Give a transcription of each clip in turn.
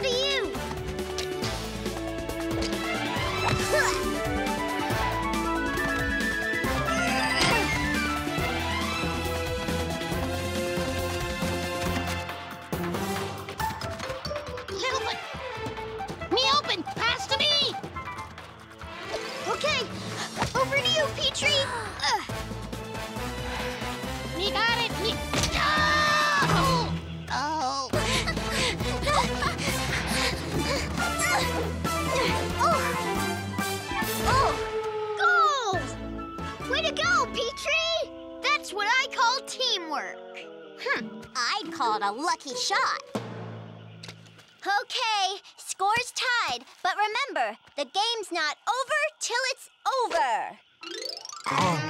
To you. I'd call it a lucky shot. Okay, score's tied. But remember, the game's not over till it's over. Oh.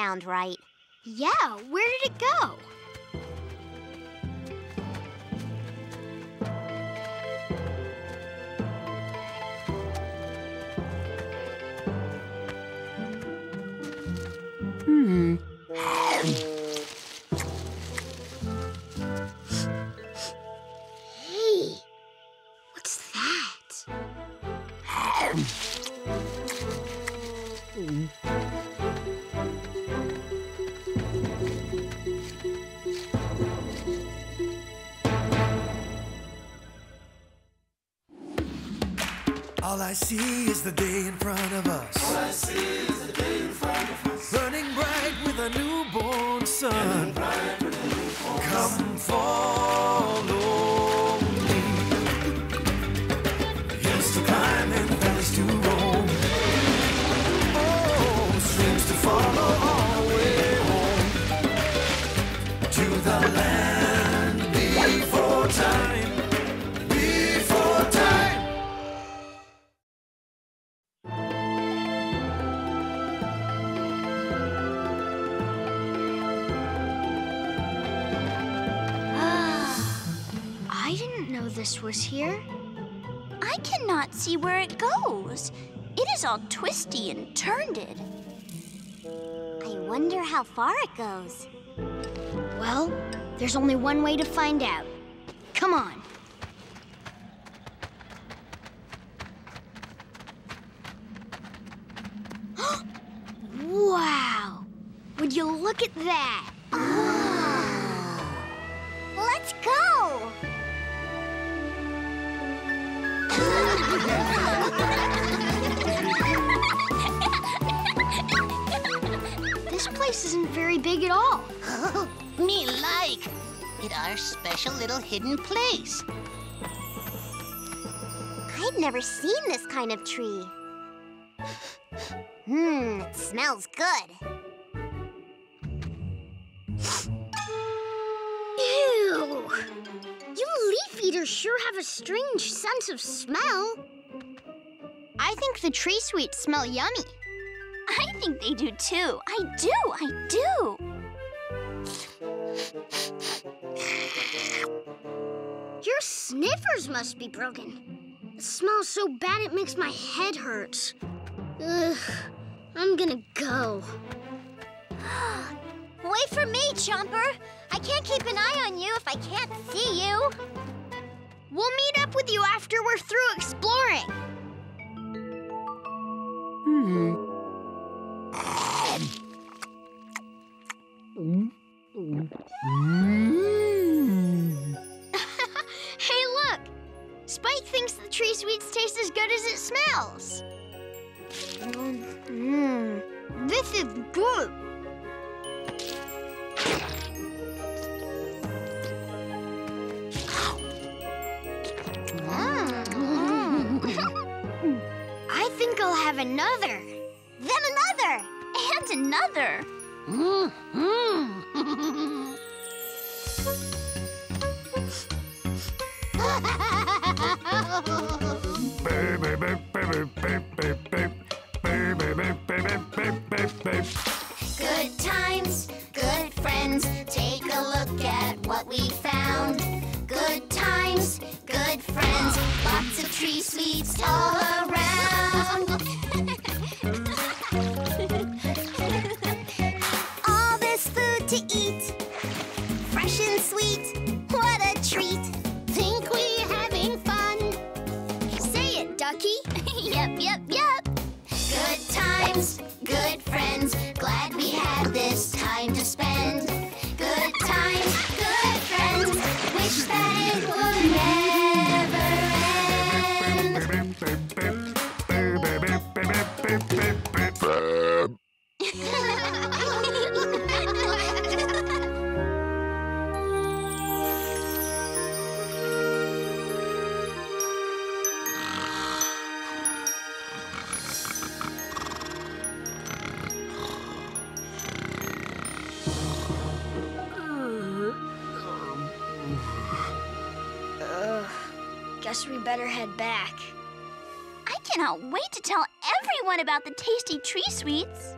Sound right. Yeah, where did it go? Hmm. Hey, what's that? Hmm. I see is the day in front of us. All I see is the day in front of us. Burning bright with a newborn sun. Come follow this was here. I cannot see where it goes. It is all twisty and turned. I wonder how far it goes. Well, there's only one way to find out. Come on. This place isn't very big at all. Me like! It our special little hidden place. I've never seen this kind of tree. Hmm, it smells good. Eaters sure have a strange sense of smell. I think the tree sweets smell yummy. I think they do too. I do, I do. Your sniffers must be broken. It smells so bad it makes my head hurt. Ugh, I'm gonna go. Wait for me, Chomper. I can't keep an eye on you if I can't see you. We'll meet up with you after we're through exploring. hey, have another. Then another. And another. Good to eat, Guess we better head back. I cannot wait to tell everyone about the tasty tree sweets.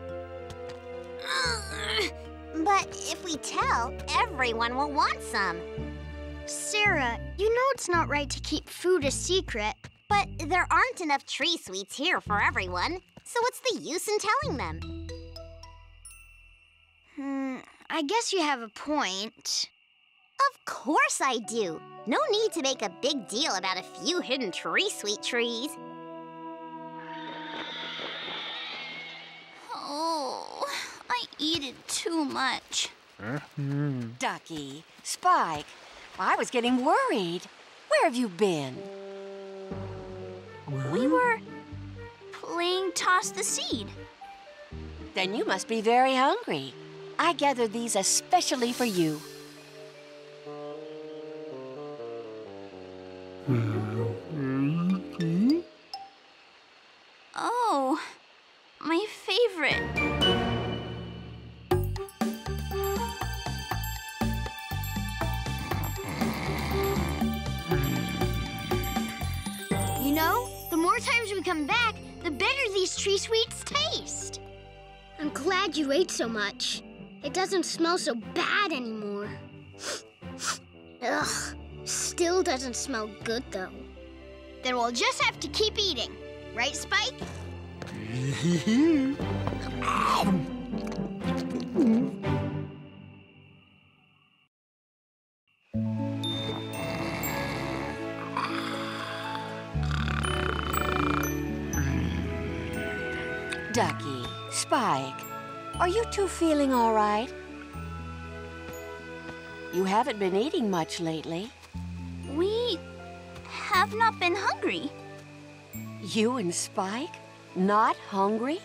But if we tell, everyone will want some. Cera, you know it's not right to keep food a secret. But there aren't enough tree sweets here for everyone. So what's the use in telling them? Hmm, I guess you have a point. Of course I do. No need to make a big deal about a few hidden tree sweet trees. Oh, I eat it too much. Mm-hmm. Ducky, Spike, I was getting worried. Where have you been? We were playing Toss the Seed. Then you must be very hungry. I gathered these especially for you. Better these tree sweets taste. I'm glad you ate so much. It doesn't smell so bad anymore. Ugh, still doesn't smell good though. Then we'll just have to keep eating. Right, Spike? Spike, are you two feeling all right? You haven't been eating much lately. We have not been hungry. You and Spike? Not hungry?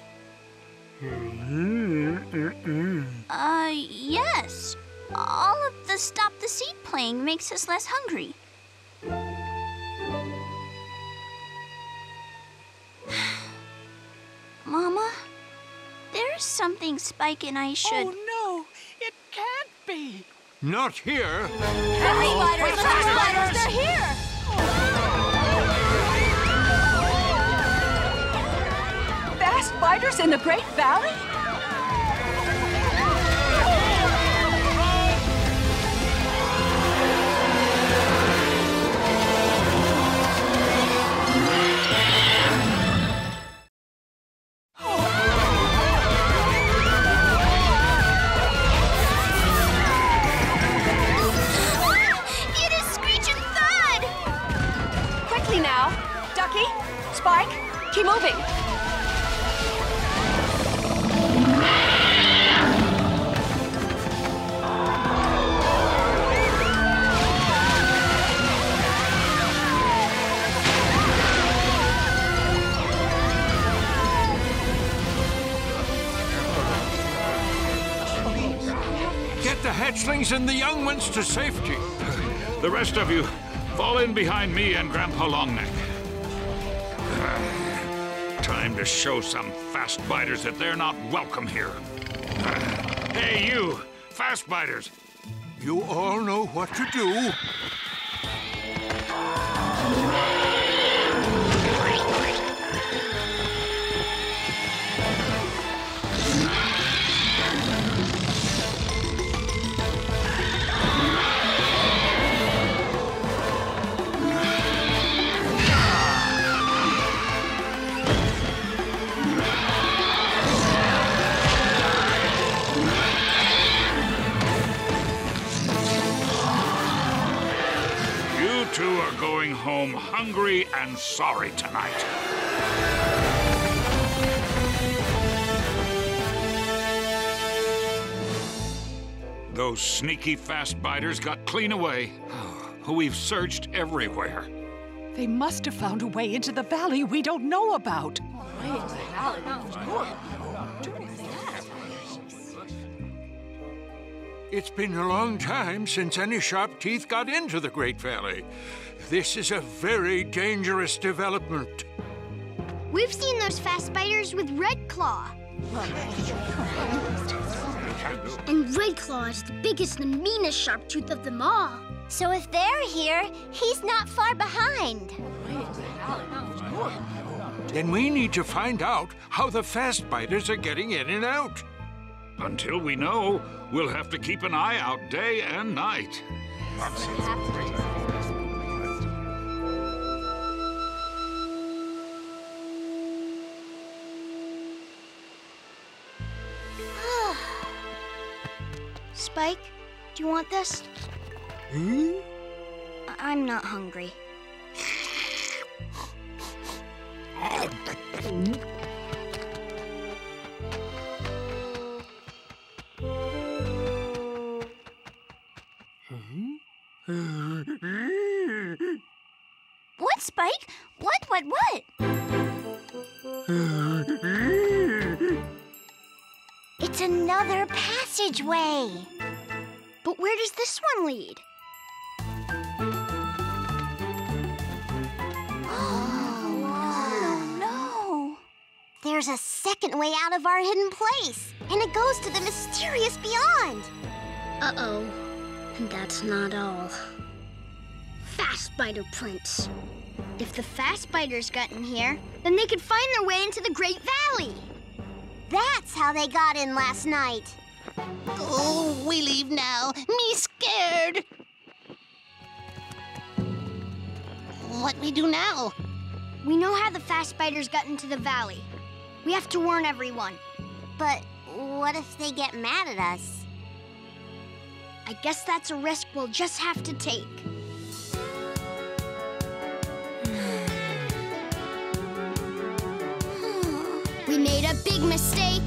Uh, yes. All of the Toss the Seed playing makes us less hungry. There's something Spike and I should. Oh, no, it can't be. Not here. spiders! spiders! They're here! Fast biters in the Great Valley? And the young ones to safety. The rest of you, fall in behind me and Grandpa Longneck. Time to show some fast biters that they're not welcome here. hey, you, fast biters. You all know what to do. Two are going home hungry and sorry tonight. Those sneaky fast biters got clean away. Oh, we've searched everywhere. They must have found a way into the valley we don't know about. It's been a long time since any sharp teeth got into the Great Valley. This is a very dangerous development. We've seen those fast biters with Red Claw. And Red Claw is the biggest and meanest sharp tooth of them all. So if they're here, he's not far behind. Then we need to find out how the fast biters are getting in and out. Until we know, we'll have to keep an eye out day and night. Spike, do you want this? Hmm? I- I'm not hungry. What, Spike? What, what, what? It's another passageway. But where does this one lead? Oh, no. There's a second way out of our hidden place, and it goes to the mysterious beyond. Uh-oh. And that's not all. Fast biter prints. If the fast biters got in here, then they could find their way into the Great Valley. That's how they got in last night. Oh, we leave now. Me scared. What we do now? We know how the fast biters got into the valley. We have to warn everyone. But what if they get mad at us? I guess that's a risk we'll just have to take. We made a big mistake.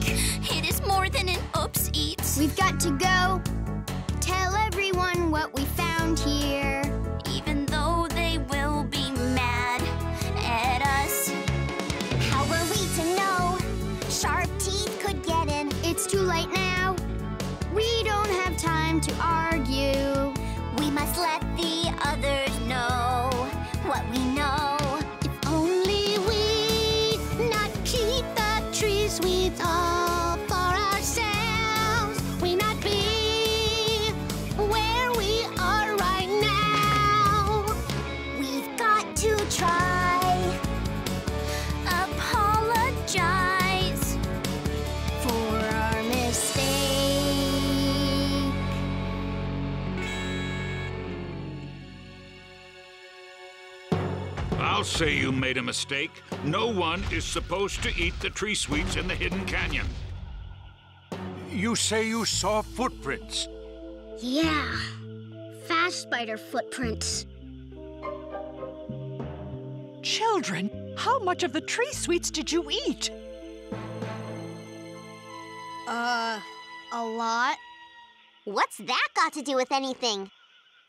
It is more than an oops eats. We've got to go. Tell everyone what we found here. Even though they will be mad at us. How were we to know? Sharp teeth could get in. It's too late now. To argue. Say you made a mistake. No one is supposed to eat the tree sweets in the hidden canyon. You say you saw footprints. Yeah. Fast biter footprints. Children, how much of the tree sweets did you eat? Uh, a lot. What's that got to do with anything?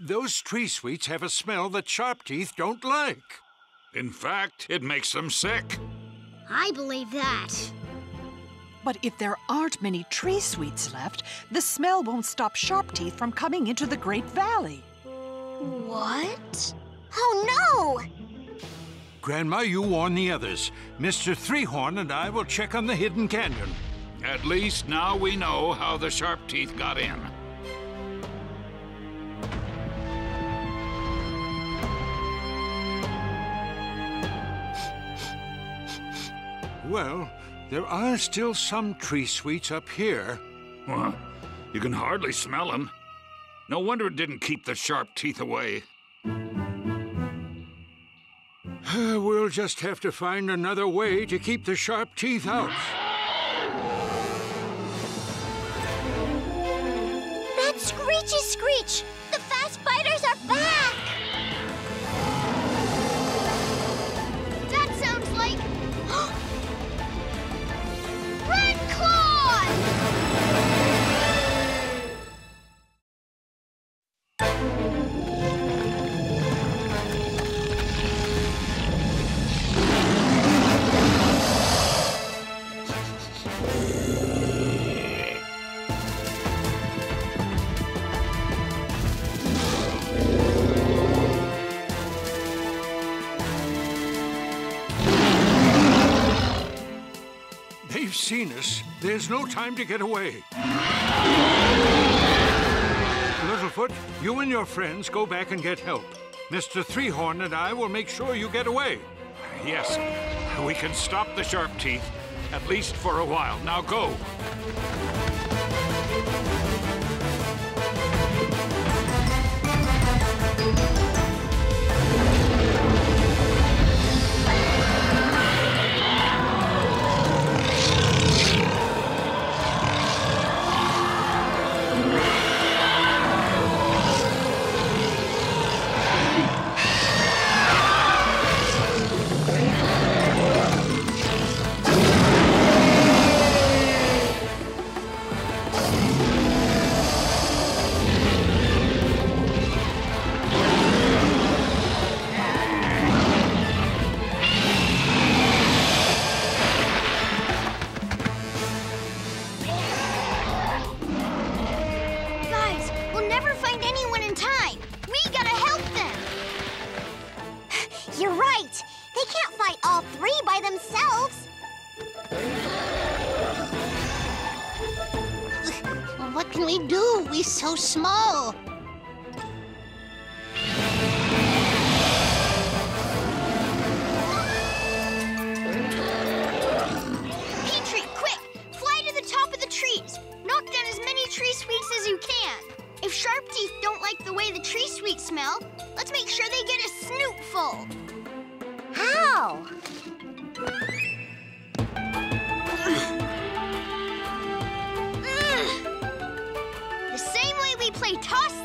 Those tree sweets have a smell that sharp teeth don't like. In fact, it makes them sick. I believe that. But if there aren't many tree sweets left, the smell won't stop Sharp Teeth from coming into the Great Valley. What? Oh no! Grandma, you warn the others. Mr. Threehorn and I will check on the hidden canyon. At least now we know how the sharp teeth got in. Well, there are still some tree sweets up here. Well, you can hardly smell them. No wonder it didn't keep the sharp teeth away. we'll just have to find another way to keep the sharp teeth out. They've seen us. There's no time to get away. Littlefoot, you and your friends go back and get help. Mr. Threehorn and I will make sure you get away. Yes, we can stop the sharp teeth, at least for a while. Now go. Tree sweets smell, let's make sure they get a snootful. How? Ugh. The same way we play Toss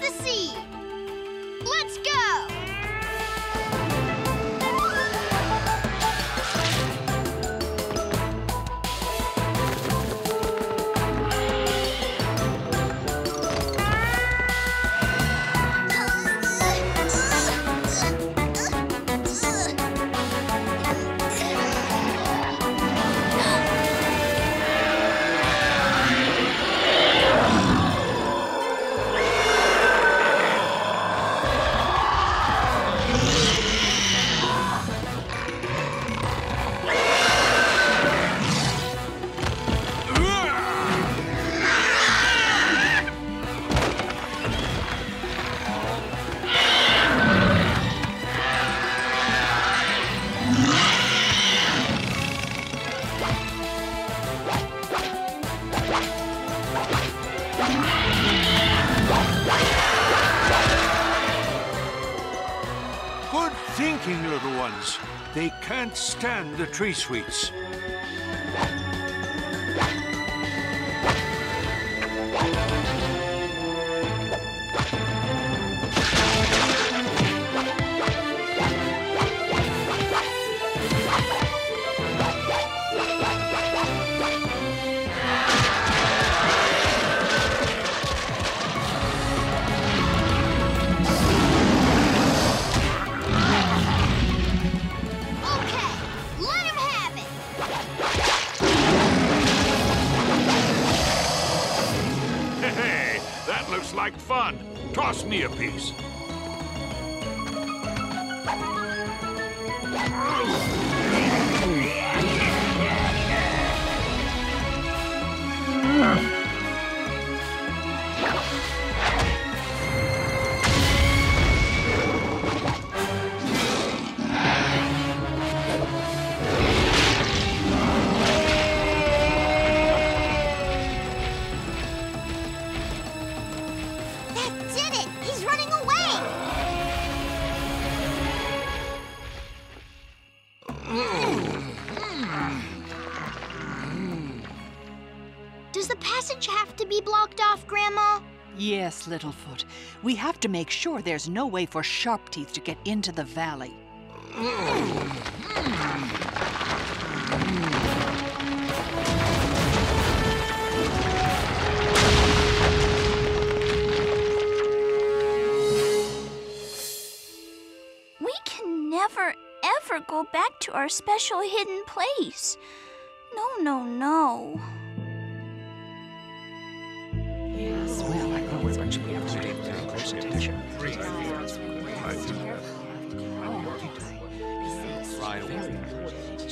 tree sweets. Yes, Littlefoot. We have to make sure there's no way for Sharpteeth to get into the valley. We can never, ever go back to our special hidden place. No, no, no. Yes, well, I know we're have to pay very close attention.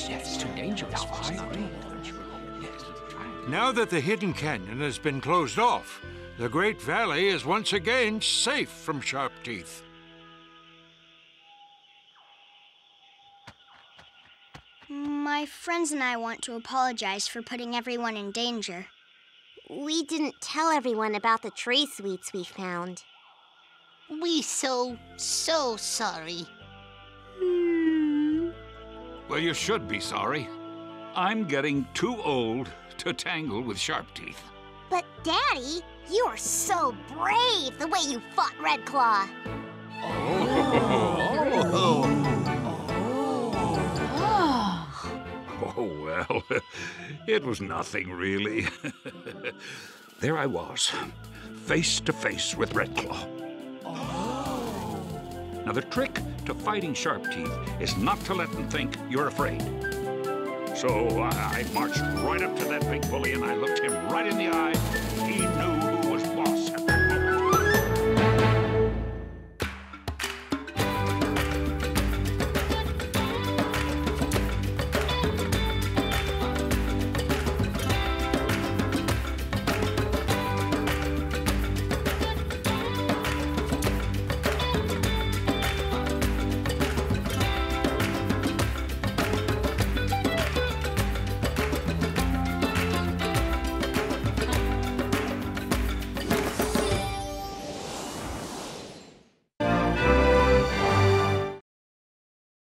Yeah, it's too dangerous for us. Now that the hidden canyon has been closed off, the Great Valley is once again safe from sharp teeth. My friends and I want to apologize for putting everyone in danger. We didn't tell everyone about the tree sweets we found. We so, so sorry. Well, you should be sorry. I'm getting too old to tangle with Sharpteeth. But, Daddy, you were so brave the way you fought Red Claw. Oh, Oh, well, it was nothing really. there I was, face to face with Red Claw. Oh. Now, the trick to fighting Sharpteeth is not to let them think you're afraid. So I, I marched right up to that big bully and I looked him right in the eye